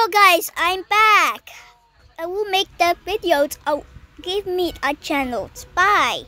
Hello guys, I'm back. I will make the videos. Oh, give me a channel. Bye.